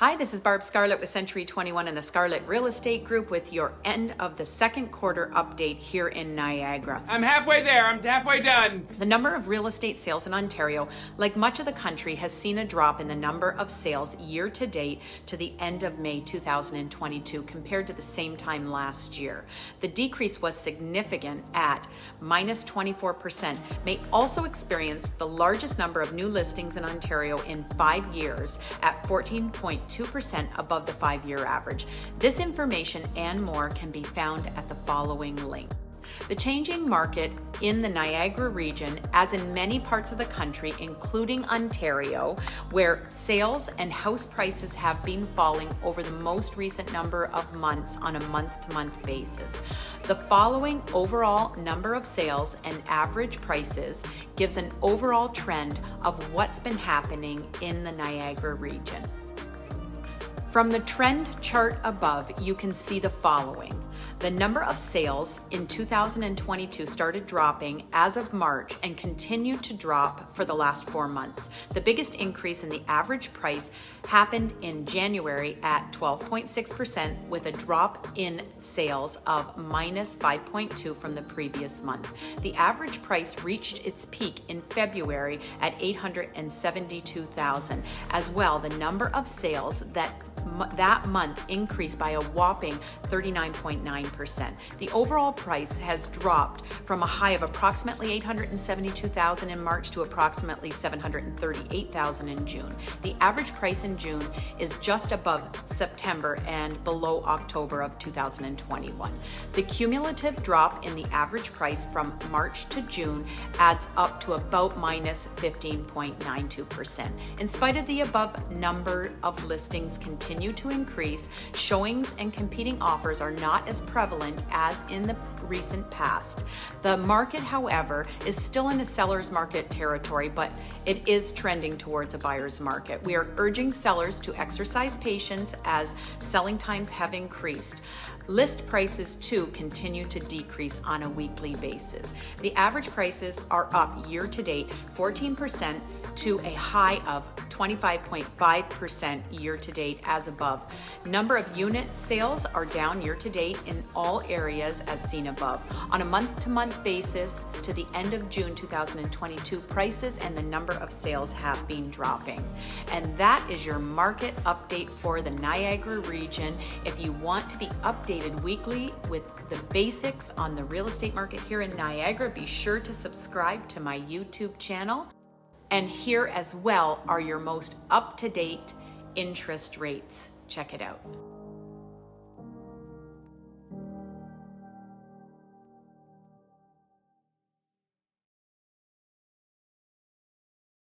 Hi, this is Barb Scarlett with Century 21 and the Scarlett Real Estate Group with your end of the second quarter update here in Niagara. I'm halfway there. I'm halfway done. The number of real estate sales in Ontario, like much of the country, has seen a drop in the number of sales year to date to the end of May 2022 compared to the same time last year. The decrease was significant at minus 24%. May also experienced the largest number of new listings in Ontario in five years at 14. 2% above the five year average. This information and more can be found at the following link. The changing market in the Niagara region, as in many parts of the country, including Ontario, where sales and house prices have been falling over the most recent number of months on a month to month basis. The following overall number of sales and average prices gives an overall trend of what's been happening in the Niagara region. From the trend chart above, you can see the following. The number of sales in 2022 started dropping as of March and continued to drop for the last four months. The biggest increase in the average price happened in January at 12.6%, with a drop in sales of minus 5.2 from the previous month. The average price reached its peak in February at 872,000. As well, the number of sales that that month increased by a whopping 39.9%. The overall price has dropped from a high of approximately 872,000 in March to approximately 738,000 in June. The average price in June is just above September and below October of 2021. The cumulative drop in the average price from March to June adds up to about minus 15.92%. In spite of the above number of listings continuing continue to increase, showings and competing offers are not as prevalent as in the recent past. The market, however, is still in a seller's market territory, but it is trending towards a buyer's market. We are urging sellers to exercise patience as selling times have increased. List prices too continue to decrease on a weekly basis. The average prices are up year to date 14% to a high of 25.5% year to date as above. Number of unit sales are down year to date in all areas as seen above. On a month to month basis to the end of June 2022, prices and the number of sales have been dropping. And that is your market update for the Niagara region. If you want to be updated weekly with the basics on the real estate market here in Niagara, be sure to subscribe to my YouTube channel. And here as well are your most up to date interest rates. Check it out.